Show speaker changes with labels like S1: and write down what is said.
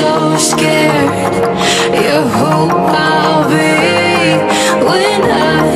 S1: so scared. You're who I'll be when I